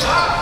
Ah!